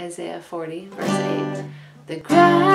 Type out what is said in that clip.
Isaiah 40, verse 8. The grass